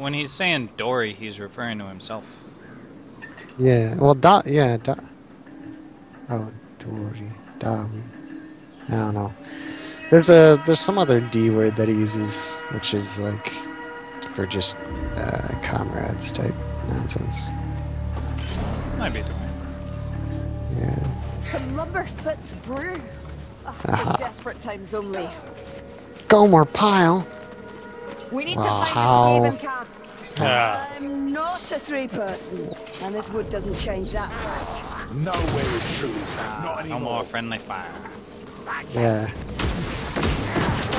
when he's saying Dory, he's referring to himself. Yeah, well, da, yeah, da. Oh, Dory, Dory. I don't know. There's a there's some other D word that he uses, which is like for just uh, comrades type nonsense. Might be Dory. Yeah. Some lumber fits brew. Oh, Uh-huh. desperate times only. Gomer Pyle. We need Well, to find how- a Skaven camp. Ah. I'm not a three person, and this wood doesn't change that fact. No way is truly safe. Not No anymore. more friendly fire. Yeah.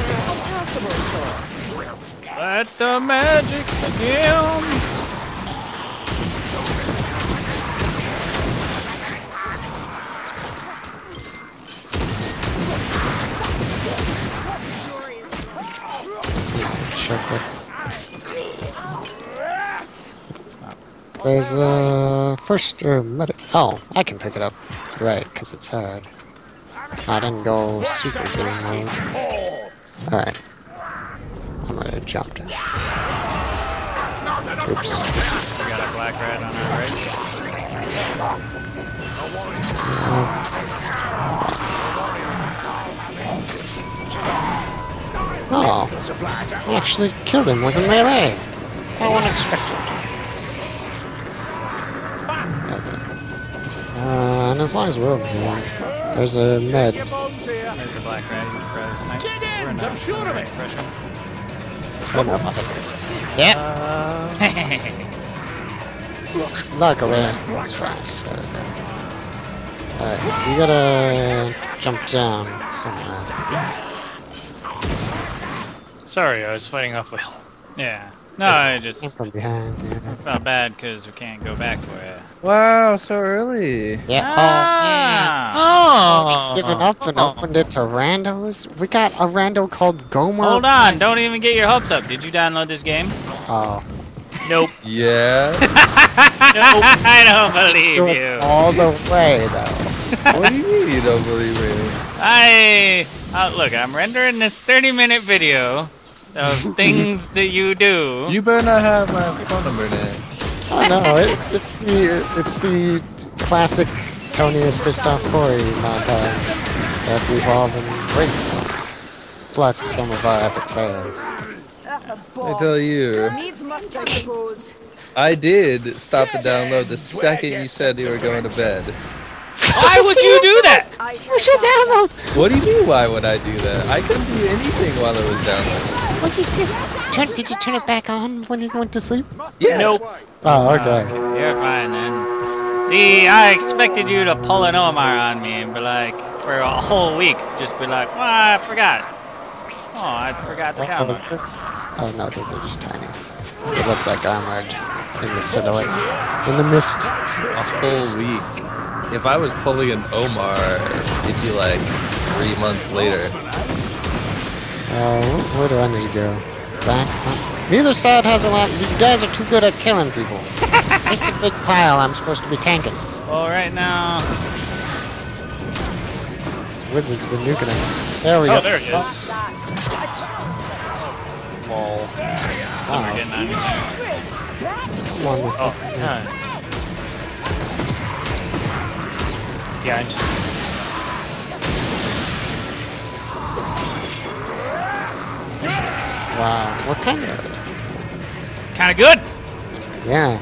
Impossible thought. Let the magic begin. Check it. There's a first or medic. Oh, I can pick it up. Right, because it's hard. I didn't go super game mode. Alright. I'm gonna jump down. Oops. We got a black rat on our right. Oh, I actually killed him with a melee. How unexpected. And as long as we're over here, there's a med. There's a black rat. You could probably snipe. Dead We're ends, not I'm sure of it. pressure. Oh, no, motherfucker. Yep. Uh, Luckily, that's fast. Alright, you gotta jump down somewhere. Sorry, I was fighting off Will. yeah. No, I Came just from behind. Yeah. felt bad because we can't go back for it. Wow, so early. Yeah. Ah. Oh, given up and opened it to randos. We got a rando called Gomer. Hold on! Don't even get your hopes up. Did you download this game? Oh, Nope. Yeah. nope. I don't believe you. all the way though. what do you mean you don't believe me? I uh, look. I'm rendering this 30 minute video of things that you do. You better not have my phone number in it. Oh no, it, it's the it's the classic Tony is pissed off Corey montage that we've all been waiting for. Plus some of our epic fails. I tell you, Needs must, I suppose. I did stop the download the second you said you were going to bed. Why would you do that? I We should download. What do you mean? Why would I do that? I couldn't do anything while it was downloading. Was it just turn, did you turn it back on when you went to sleep? Yeah. Nope. Oh, okay. Uh, you're fine then. See, I expected you to pull an Omar on me and be like, for a whole week, just be like, well, I forgot. Oh, I forgot the Oh, camera. oh no, those are just tinies. They look like armored in the silhouettes. In the mist. A whole week. If I was pulling an Omar, it'd be like three months later. Uh, wh- where do I need to go? Back? Huh? Neither side has a lot. You guys are too good at killing people. Where's the big pile I'm supposed to be tanking? Well, right now, This wizard's been nuking him. There we go. Oh, there it is. lol. Some are getting on me. Someone Oh, is- yeah. Wow. What kind of? kind of good. Yeah.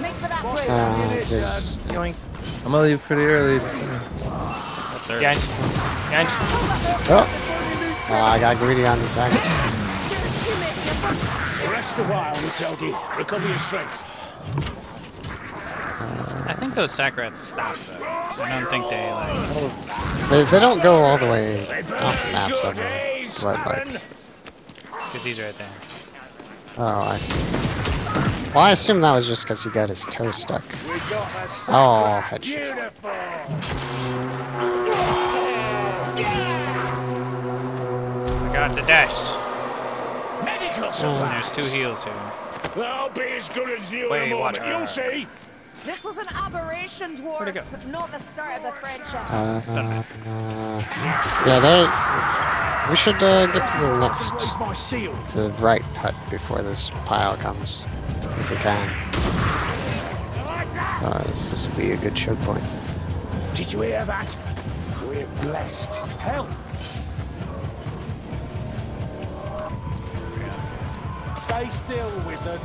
Make for that blade. Uh, there's, Yoink. I'm gonna leave pretty early. Yeah, oh. oh, I got greedy on the second. Rest a while, Mitogi. Recover your strength. I think those sack rats stop though. I don't think they like. They, they don't go all the way off the map somewhere. Days, But like. Cause he's right there. oh, I see. Well, I assume that was just because he got his toe stuck. We got that sack Oh, rat. headshot. Beautiful. I got the dash. Medical And supply. there's two heals here. I'll be as good as new Wait, in a watch moment. You'll see. This was an aberration, Where'd dwarf, not the start of the friendship. Uh, uh, yeah, they We should uh, get to the next, Where's my seal? to the right hut before this pile comes, if we can. Uh, this, this would be a good choke point. Did you hear that? We're blessed. Help! Stay still, wizard.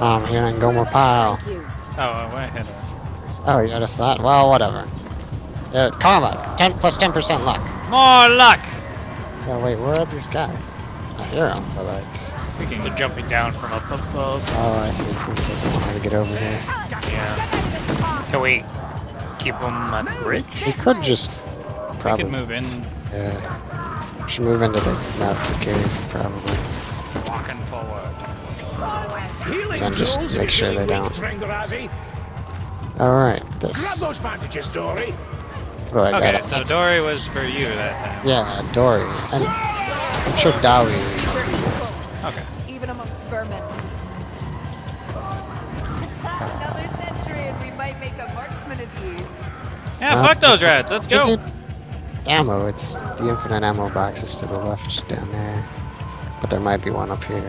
I'm hearing Gomer Pyle. Oh, uh, wait, ahead. Oh, you noticed that? Well, whatever. Uh, karma, 10 plus 10% luck. More luck! Oh, wait, where are these guys? I hear them, but like. We can go jumping down from up above. Oh, I see. It's gonna take a while to get over here. Yeah. Can we keep them at the bridge? We could just We probably. could move in. Yeah. Should move into the mouth of the cave, probably. Walking forward. Healing Then just tools make sure they don't. Drengorazi. Alright, Grab this. those bandages, Dory. What do I Okay, got? so That's- Dory was for you that time. Yeah, Dory. And I'm sure Dowie must be here. Okay. even amongst vermin. Another century and we might make a marksman of you. Yeah, Uh, fuck those rats. Let's go. Ammo, it's the infinite ammo boxes to the left down there. But there might be one up here.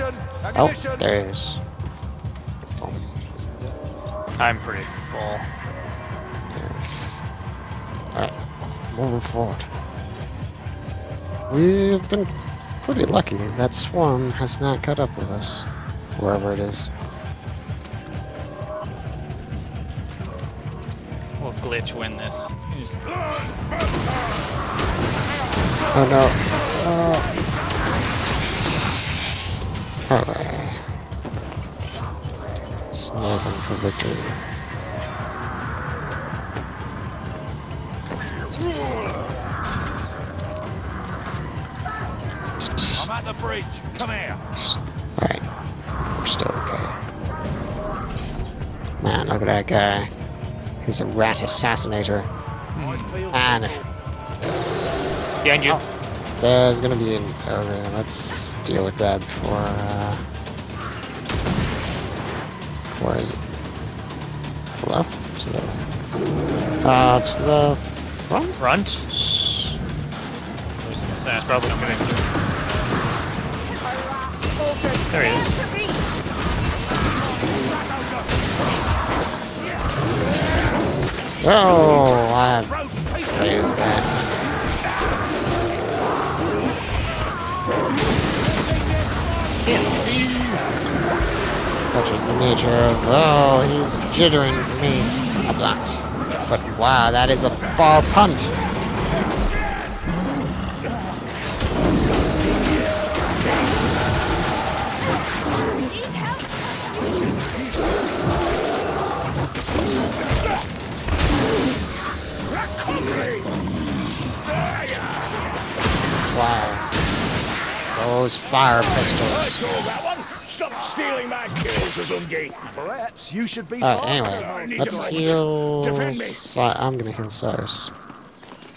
Ammunition! Oh, Ammunition! there it is. Boom. I'm pretty full. Alright, moving forward. We've been pretty lucky. That swarm has not caught up with us, wherever it is. We'll glitch win this. Oh no. Oh. Alright. Sniping for victory. I'm at the bridge. Come here. Alright. We're still okay. Man, look at that guy. He's a rat assassinator. Eyes peeled. And Behind you. Oh. There's gonna be an. Okay, let's deal with that before. Uh, where is it? To the left? To the. Uh, it's the front? Front. There's an assassin It's probably somewhere. going. There he is. Oh, I played that. Such is the nature of. Oh, he's jittering for me. I blocked. But wow, that is a far punt. Wow. Those fire pistols. Stealing my kills, Azungi. Perhaps you should be Alright. anyway, let's heal. Si I'm gonna heal Cyrus.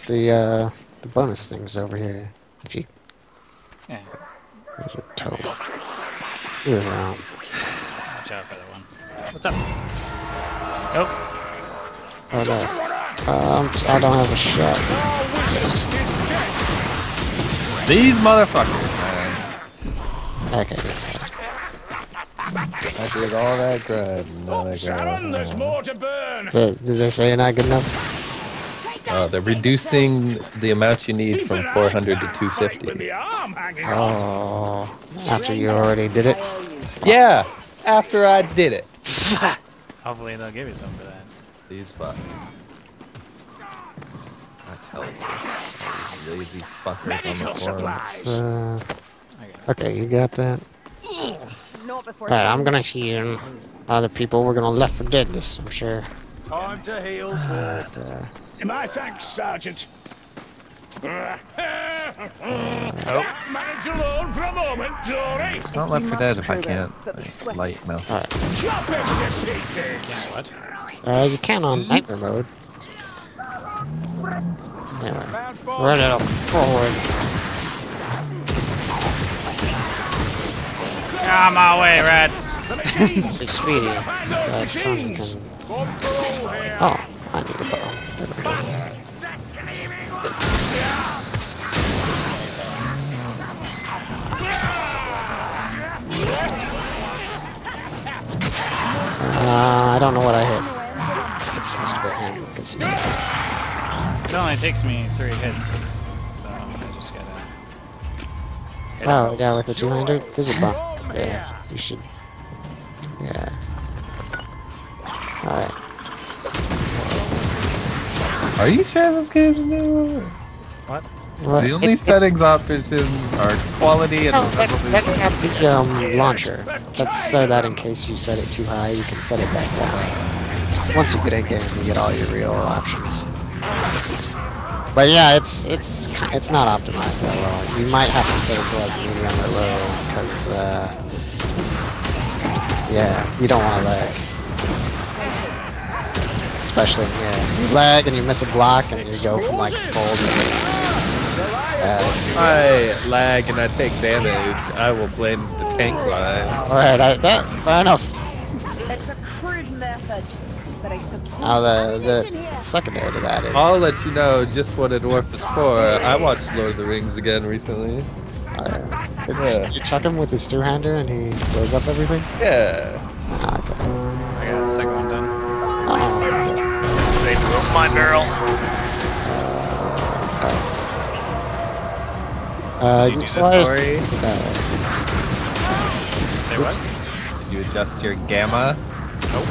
The uh, the bonus things over here. If you Yeah, is it toe? Move around. watch out for that one. What's up? Nope. Oh no. Um, I don't have a shot. These motherfuckers, man. Okay. Good. I did all that good. and then I Sharon, there's go, more to burn. Did, did they say you're not good enough? Uh, they're reducing the amount you need from 400 to that fight With 250. the arm hanging off. Oh, after you already did it. I owe you. Yeah, after I did it. Hopefully they'll give you some for that. These fucks. I tell you. These lazy fuckers on the Medical forums. Uh, I got it. okay, you got that. Not before Alright, I'm gonna heal other people. We're gonna left for dead this, I'm sure. Time to heal. But, uh, My thanks, Sergeant. Manage alone for a moment, Dory. It's not Left You 4 Dead if I can't but like, light mouth. Alright. Chop him to pieces. What? Uh, you can on nightmare mode. Anyway, run it up forward. Out my way, rats. Expedia. So I have time to Oh, I need a go. Uh, I don't know what I hit. Let's go because he's dead. It only takes me three hits, so I just gotta... Oh, yeah, with the 200? There's a bomb there. You should. Yeah. Alright. Are you sure this game's new? What? The only It- settings options are quality and No, that's, resolution. that's not the um, launcher. That's so that in case you set it too high, you can set it back down. Once you get in game, you get all your real options. But yeah, it's it's it's not optimized that well. You might have to set it to like medium or low because uh, yeah, you don't want to lag. It's- especially yeah, you lag and you miss a block and you go from like full to uh, I lag and I take damage. I will blame the tank line. Alright, I, that fair enough. It's a crude method, but I suppose Now there's the ammunition here. the secondary to that is I'll let you know just what a dwarf is for. I watched Lord of the Rings again recently. uh, Yeah. you chuck him with his two hander and he blows up everything. Yeah. Ah, okay. I got the second one done. Oh, They broke my barrel. uh, Did you do so the I was- story? uh, Say what? Did you adjust your gamma? Nope.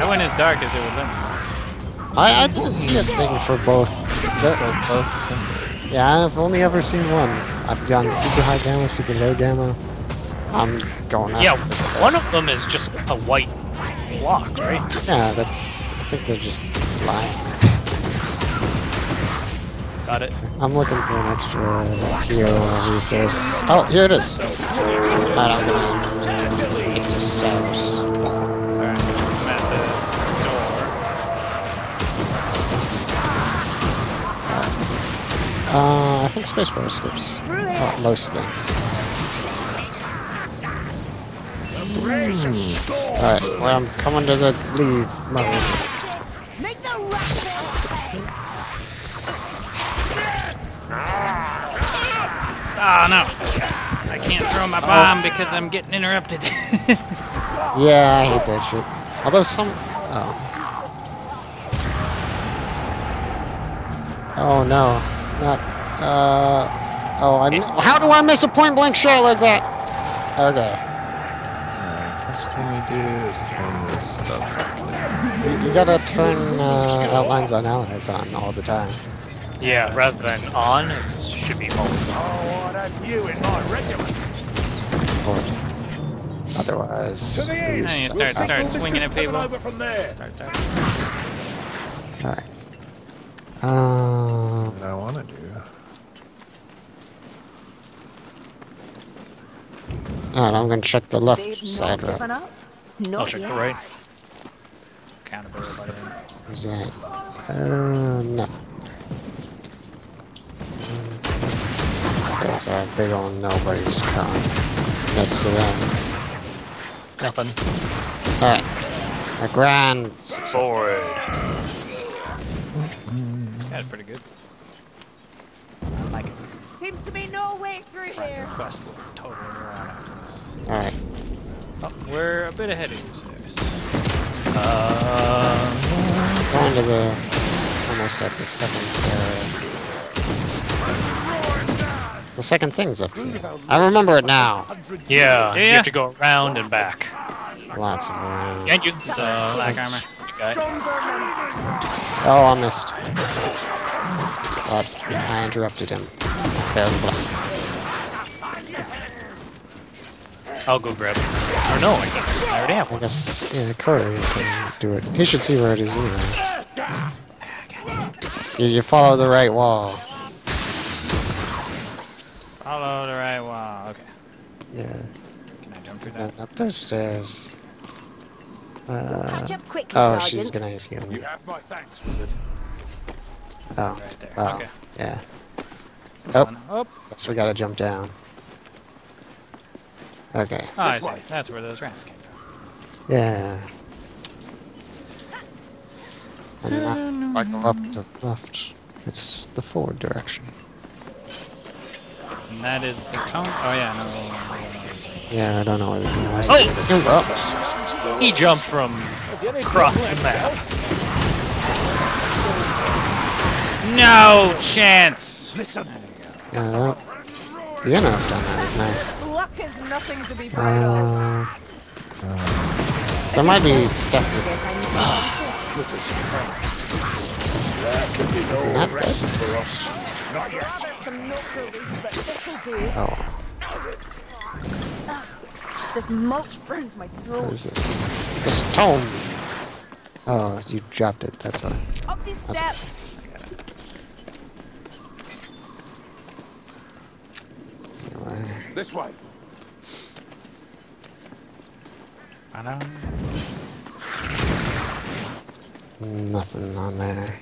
I went as dark as it would let me. I, I didn't see a thing for both. There- yeah, I've only ever seen one. I've gone super high gamma, super low gamma. I'm going out. Yeah, one of them is just a white block, right? Yeah, that's. I think they're just lying. Got it. I'm looking for an extra hero resource. Oh, here it is. Alright, I'm gonna get this source. Alright, Uh, I think spacebar skips oh, most things. Alright, well, I'm coming to the leave mode. Make the racket! the. Oh no! I can't throw my bomb because I'm getting interrupted. Yeah, I hate that shit. Although some. Oh. Oh no. Not. Uh. Oh, I miss. How do I miss a point blank shot like that? Okay. First thing we do is turn this stuff. You, you gotta turn uh, outlines on allies on all the time. Yeah, rather than on, it should be always on. Oh, I'd have you in my regiment. It's important. Otherwise. To the you east. Now you suck. start- start swinging at coming people. Over from there. Start, start. Alright. Uh, What I want to do. alright, I'm gonna check the left They've side not route. given up. I'll check yet. the right. Accountability button. What's that? Uh, nothing. There's a big old nobody's con next to them. Nothing. Alright. A grand success. Forward. That's pretty good. I. Seems to be no way through here. Quest will totally run after this. Alright. Oh, we're a bit ahead of you, Cyrus. Uh, Going to the. Almost at the second. Uh, the second thing's up here. I remember it now. yeah, you have to go around and back. Lots of around. And you. So, black armor. You got it. Oh, I missed. But I interrupted him. Fairly. I'll go grab it. Or no, I can't. I already have I one. guess, yeah, Corey can do it. He should see where it is anyway. You, you follow the right wall. Follow the right wall. Okay. Yeah, Can I jump through that? and up those stairs. Uh, Catch up quickly, oh, Sergeant. she's gonna use you. You have my thanks, wizard. Oh, Right there. oh, Okay. yeah. Oh. Oh, guess we gotta jump down. Okay, Oh, I see. That's where those rats came from. yeah. And now, if I go up to the left, it's the forward direction. And that is a cone. Oh, yeah, no. Yeah, I don't know where the guy was. Oh! He jumped from across the map. No chance. Listen. Yeah, that, the interrupt on that is nice. Luck is nothing to be uh, proud of. Uh, there might be stuff with Let us pray. There can be Isn't no that rest dead? for us. Not yet. Some milk relief, but this'll do. Oh, ah, This mulch burns my throat. is this? This tone. Oh, you dropped it. That's why. Up these steps. This way. I don't. Nothing on there.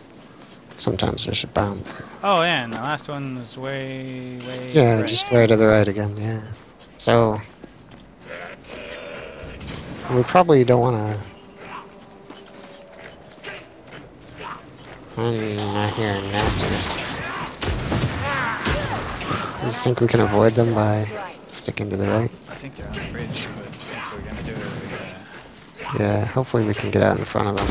Sometimes there's a bomb. Oh yeah, and the last one is way, way. Yeah, right. just way to the right again. Yeah. So we probably don't want to. I'm not hearing nastiness. I just think we can avoid them by sticking to the right. I think they're on the bridge, but if we're gonna do it, we gotta. Yeah, hopefully we can get out in front of them.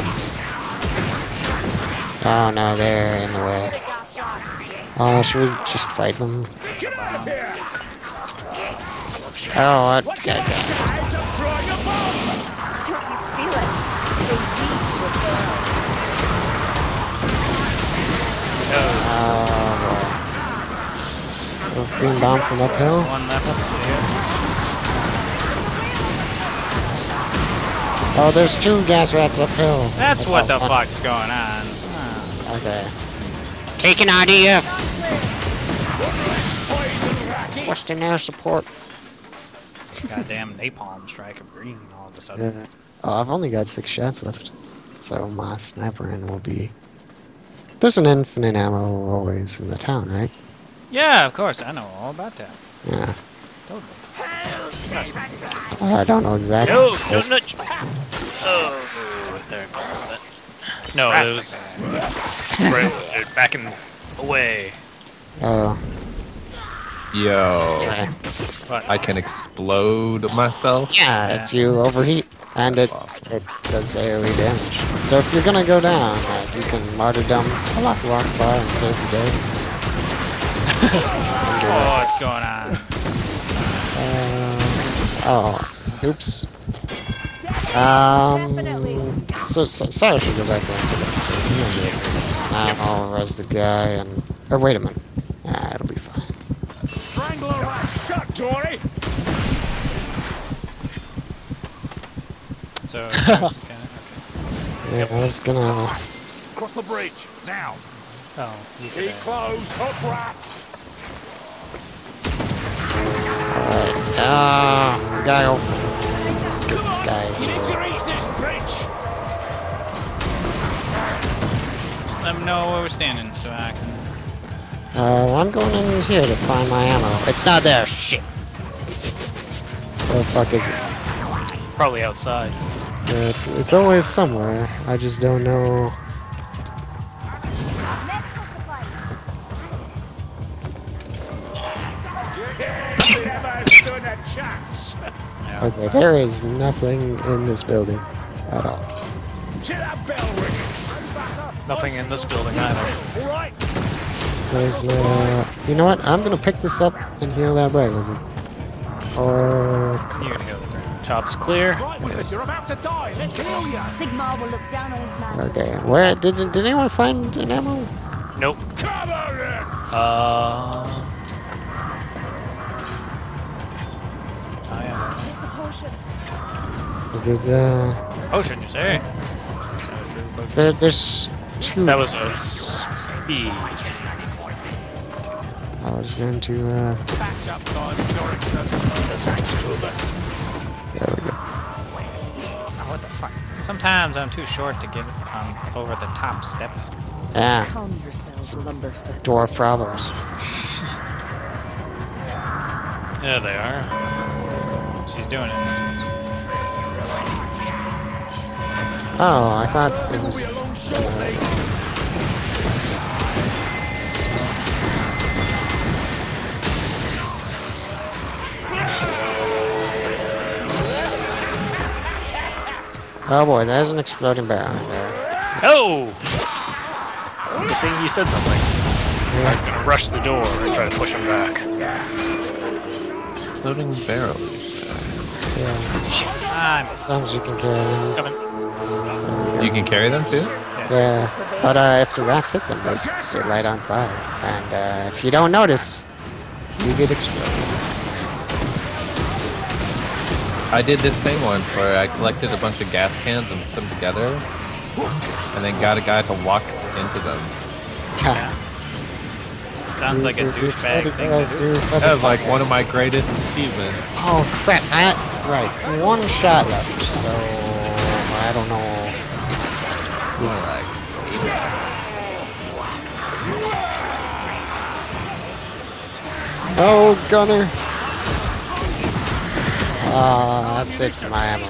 Oh no, they're in the way. Oh, should we just fight them? Get out of here! Oh, what? Oh, boy. We're being bombed from uphill? One left. Oh, there's two gas rats uphill. That's what the fuck's going on. Huh. Okay. Take an RDF. Poison racket! Western Air Support. Goddamn napalm strike of green all of a sudden. Yeah. Oh, I've only got six shots left. So my sniper in will be... There's an infinite ammo always in the town, right? Yeah, of course. I know all about that. Yeah. Totally. Oh, I don't know exactly. No, It's- don't touch. Oh, there goes that. No, it was right, they're backing away. Oh, Yo, okay. I can explode myself. Yeah, if you overheat. And it, Awesome. it does AoE damage. So if you're gonna go down, uh, you can martyrdom Allahu Akbar and save the day. Oh, what's going on? Uh, oh, oops. Um, so, so sorry I should go back there. Now I'll res the guy and... Or wait a minute. Ah, it'll be fine. Strangler rat shut, Dory! So, okay. Yeah, I was gonna... Cross the bridge, now! Oh, you Keep close, hook rat! Alright, ah, guy open. Get this guy You need here. to reach this bridge! let them know where we're standing so I can. Uh, I'm going in here to find my ammo. It's not there, shit. Where the fuck is it? Probably outside. Yeah, it's, it's always somewhere. I just don't know. Okay, there is nothing in this building at all. See that bell ringing? Nothing in this building either. There's, uh, you know what? I'm gonna pick this up and heal that brain wizard. Or, You're gonna go there. Top's clear. right, wizard, you're about to die! Let's heal ya! Sigmar will look down on his man. okay, where, did, did anyone find an ammo? Nope. Cover it! Uh, yeah. There's a potion. Is it, uh, Potion, you say? there, there's two. that was a speed. I was going to, uh, Patch up time, Dorrington. Thanks to the there we go. Oh, what the fuck? Sometimes I'm too short to get um, over the top step. Ah, Calm yourselves, lumberfoots. dwarf problems. Yeah, they are she's doing it. Oh, I thought it was... Oh boy, there's an exploding barrel there. Oh! Good thing you said something. Yeah. I was gonna rush the door and try to push him back. Exploding barrel. Yeah, Ah, I as long as you can carry them. Coming. You can carry them too? Yeah, but uh, if the rats hit them, they, s- they light on fire. And uh, if you don't notice, you get exploded. I did this thing once where I collected a bunch of gas cans and put them together, and then got a guy to walk into them. Sounds like a The- the douchebag thing. do. do That was like one of my greatest achievements. Oh crap! I, right, one shot left, so I don't know. This is- Oh, gunner! Ah, that's it for my ammo.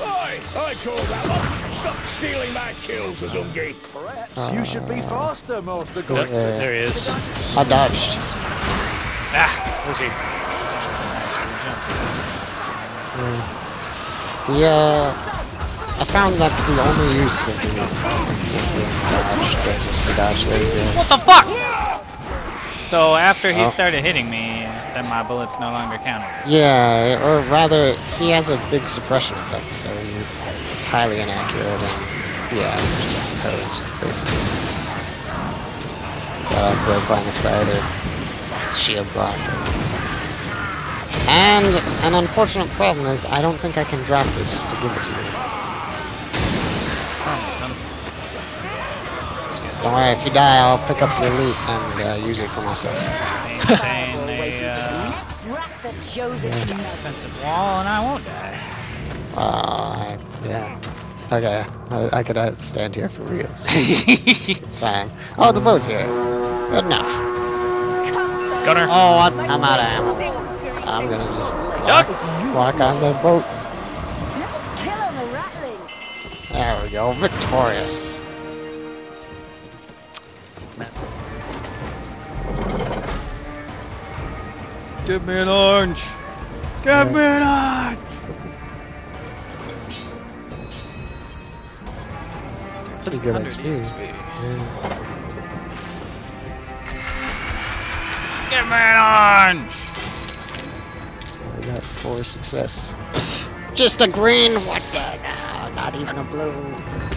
Oi! I call that one. Stop stealing my kills, Azungi. Perhaps you should be faster, Master Uh, Ghost. There he is. I dodged. Ah, where's he? The uh, I found that's the only use of the dodge, but just to dodge those guys. What the fuck? So after he Oh. started hitting me, then my bullets no longer counted. Yeah, or rather, he has a big suppression effect, so you're highly inaccurate and, yeah, just pose, basically. Gotta break line of sight or shield block. And an unfortunate problem is I don't think I can drop this to give it to you. Don't worry, if you die, I'll pick up the loot and uh, use it for myself. Maintain a uh, that chose its defensive wall, and I won't die. Uh, yeah. Okay, I, I could uh, stand here for reals. it's time. Oh, the boat's here. Good enough. Gunner. Oh, what? I'm out of ammo. I'm gonna just walk, walk on the boat. On the rattling. There we go, victorious. Give me an orange. Give me an orange. Pretty good XP. XP. Yeah. Give me an orange. I got four success. Just a green. What the? No, not even a blue.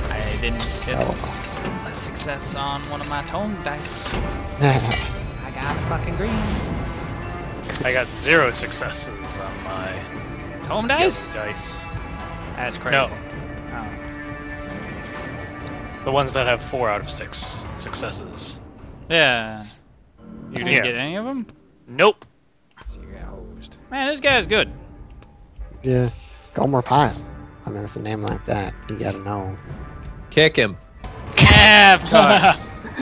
I didn't get Oh. a success on one of my tome dice. I got a fucking green. I got zero successes on my Tome dice? dice. That's crazy. No, Oh. the ones that have four out of six successes. Oh. Yeah. You didn't Yeah. get any of them? Nope. So you got hosed. Man, this guy's good. yeah. Gomer Pyle. I mean, with a name like that, you gotta know. him. Kick him. Yeah, of course.